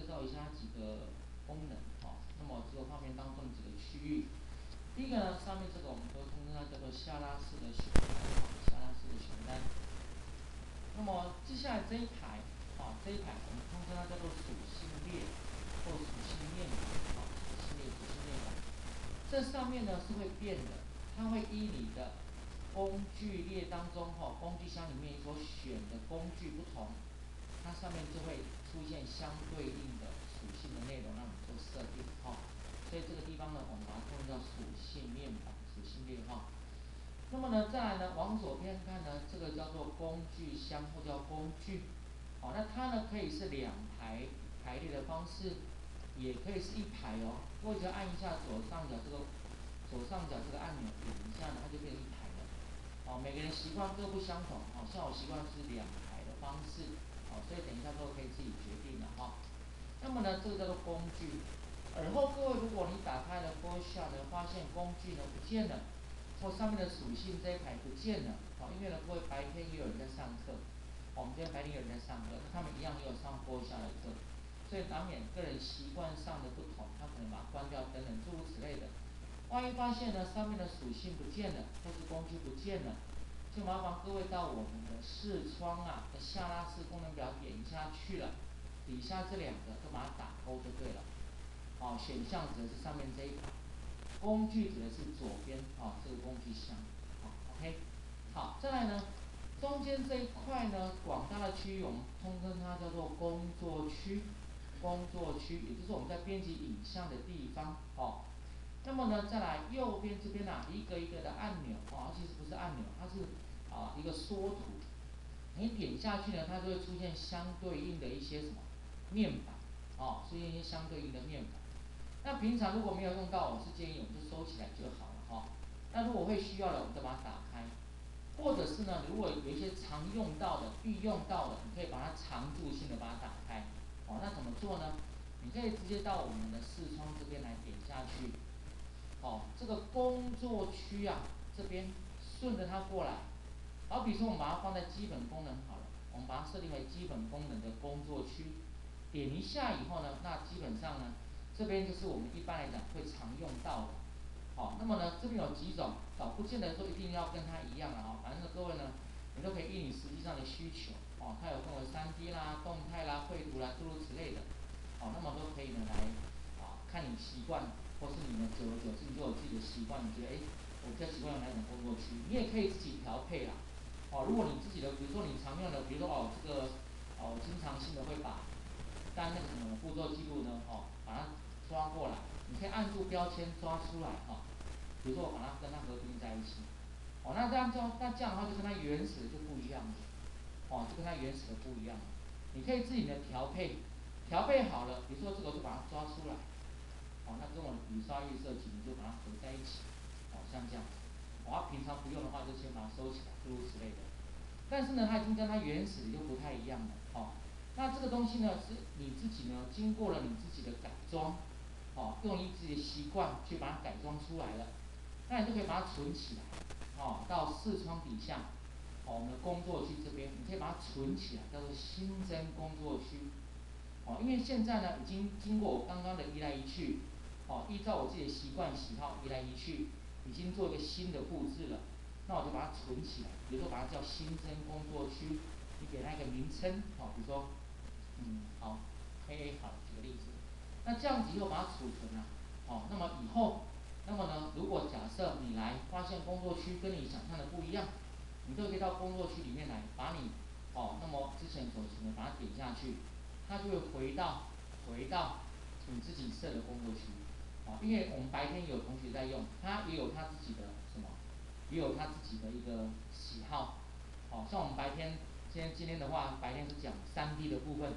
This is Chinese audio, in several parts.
介绍一下几个功能，哦，那么这个画面当中几个区域，第一个呢，上面这个我们都通称它叫做下拉式的选单，下拉式的选单。那么接下来这一排，啊，这一排我们通称它叫做属性列或属性面板，啊，属性列、属性面板。这上面呢是会变的，它会依你的工具列当中，哈，工具箱里面所选的工具不同。它上面就会出现相对应属性的内容让你做设定，哈，所以这个地方呢，我们把它称为叫属性面板、属性列，哈。那么呢，再来呢，往左边看呢，这个叫做工具箱或叫工具，好，那它呢可以是两排排列的方式，也可以是一排哦。我只要按一下左上角这个左上角这个按钮，点一下呢，它就变成一排了。哦，每个人习惯各不相同，哦，像我习惯是两排的方式。好，所以等一下都可以自己决定的哈。那么呢，这个叫做工具。而后各位，如果你打开了 Photoshop 呢，发现工具呢不见了，或上面的属性这一排不见了，好，因为呢各位白天也有人在上课，我们今天白天有人在上课，他们一样也有上 Photoshop 的课，所以难免个人习惯上的不同，他可能把它关掉等等诸如此类的。万一发现呢上面的属性不见了，或是工具不见了。就麻烦各位到我们的视窗啊的下拉式功能表点一下去了，底下这两个都把它打勾就对了。好，选项指的是上面这一排，工具指的是左边哦这个工具箱。好，OK。好，再来呢，中间这一块呢广大的区域我们通称它叫做工作区，工作区也就是我们在编辑影像的地方。好，那么呢再来右边这边呢一个一个的按钮，啊其实不是按钮，它是。啊，一个缩图，你点下去呢，它就会出现相对应的一些什么面板，哦，出现一些相对应的面板。那平常如果没有用到，我是建议我们就收起来就好了哈。那如果会需要的，我们再把它打开。或者是呢，如果有一些常用到的、必用到的，你可以把它常驻性的把它打开。哦，那怎么做呢？你可以直接到我们的视窗这边来点下去。哦，这个工作区啊，这边顺着它过来。好，比如说我们把它放在基本功能好了，我们把它设定为基本功能的工作区，点一下以后呢，那基本上呢，这边就是我们一般来讲会常用到的。好，那么呢，这边有几种，哦不见得说一定要跟它一样的啊，反正各位呢，你都可以依你实际上的需求，哦，它有分为三 D 啦、动态啦、绘图啦诸如此类的，好，那么都可以呢来，啊，看你习惯，或是你们久而久之你就有自己的习惯，你觉得哎，我比较习惯用哪种工作区，你也可以自己调配啦。哦，如果你自己的，比如说你常用的，比如说哦这个，哦经常性的会把，但那个什么步骤记录呢，哦把它抓过来，你可以按住标签抓出来哈。比如说我把它跟它合并在一起，哦那这样就那这样的话就跟它原始就不一样了，哦就跟它原始的不一样了。你可以自己的调配，调配好了，比如说这个就把它抓出来，哦那跟我雨刷预设器你就把它合在一起，哦像这样。我平常不用的话，就先把它收起来，诸如此类的。但是呢，它已经跟它原始又不太一样了，哦。那这个东西呢，是你自己呢，经过了你自己的改装，哦，用你自己的习惯去把它改装出来了，那你就可以把它存起来，哦，到视窗底下，哦，我们的工作区这边，你可以把它存起来，叫做新增工作区，哦，因为现在呢，已经经过我刚刚的移来移去，哦，依照我自己的习惯喜好移来移去。已经做一个新的布置了，那我就把它存起来，比如说把它叫新增工作区，你给它一个名称，好，比如说，嗯，好，A A 好，举个例子，那这样子又把它储存了，好，那么以后，那么呢，如果假设你来发现工作区跟你想象的不一样，你就可以到工作区里面来，把你，哦，那么之前所存的把它点下去，它就会回到，回到你自己设的工作区。啊因为我们白天有同学在用，他也有他自己的什么，也有他自己的一个喜好，哦，像我们白天，今天今天的话，白天是讲三 D 的部分，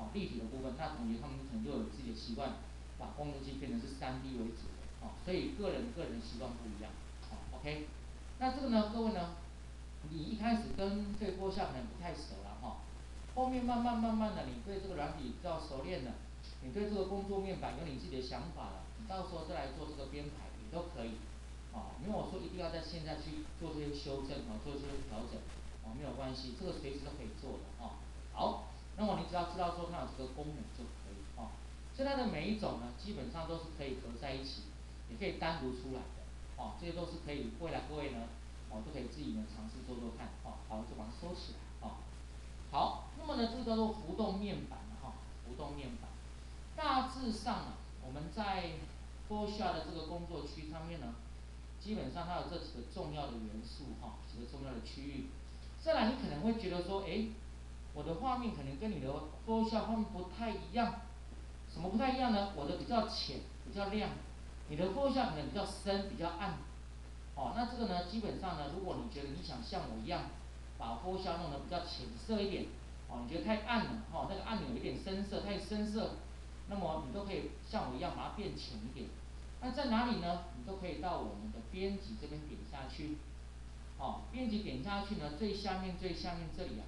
哦，立体的部分，那同学他们可能就有自己的习惯，把工作机变成是三 D 为主，哦，所以个人个人习惯不一样，好，OK，那这个呢，各位呢，你一开始跟这个波下可能不太熟了哈，后面慢慢慢慢的，你对这个软体比较熟练了，你对这个工作面板有你自己的想法了。你到时候再来做这个编排也都可以，啊，因为我说一定要在现在去做这些修正啊，做这些调整，啊，没有关系，这个随时都可以做的啊。好，那么你只要知道说它有这个功能就可以所以它的每一种呢，基本上都是可以合在一起，也可以单独出来的，哦，这些都是可以，未来各位呢，哦，都可以自己呢尝试做做看，哦，好，就把它收起来，哦，好，那么呢，这个叫做浮动面板哈，浮动面板，大致上啊，我们在 Photoshop 的这个工作区上面呢，基本上它有这几个重要的元素哈，几个重要的区域，再来你可能会觉得说，哎。我的画面可能跟你的 Photoshop 画面不太一样，什么不太一样呢？我的比较浅，比较亮，你的 Photoshop 可能比较深，比较暗。哦，那这个呢，基本上呢，如果你觉得你想像我一样，把 Photoshop 弄得比较浅色一点，哦，你觉得太暗了，哦，那个按钮有点深色，太深色，那么你都可以像我一样把它变浅一点。那在哪里呢？你都可以到我们的编辑这边点下去。哦，编辑点下去呢，最下面最下面这里啊。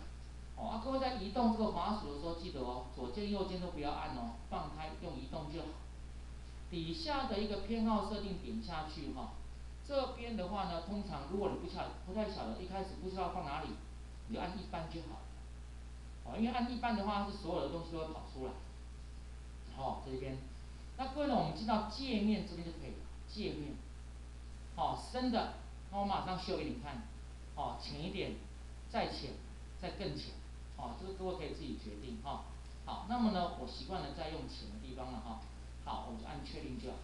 哦，啊，各位在移动这个滑鼠的时候，记得哦，左键右键都不要按哦，放开用移动就好。底下的一个偏好设定点下去哈，这边的话呢，通常如果你不晓不太晓得，一开始不知道放哪里，你就按一般就好了。哦，因为按一般的话是所有的东西都会跑出来。好，这边，那各位呢，我们进到界面这边就可以了。界面，好，深的，那我马上秀给你看。好，浅一点，再浅。再更浅，哦，这个各位可以自己决定哈。好，那么呢，我习惯了在用浅的地方了哈。好，我就按确定就好。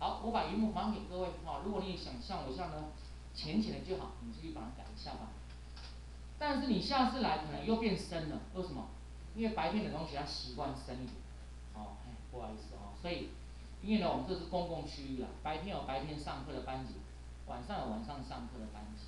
好，我把荧幕还给各位哈。如果你想像我这样呢，浅浅的就好，你自己把它改一下吧。但是你下次来可能又变深了，为什么？因为白天的东西它习惯深一点。哦，哎，不好意思哦。所以，因为呢，我们这是公共区域啊，白天有白天上课的班级，晚上有晚上上课的班级，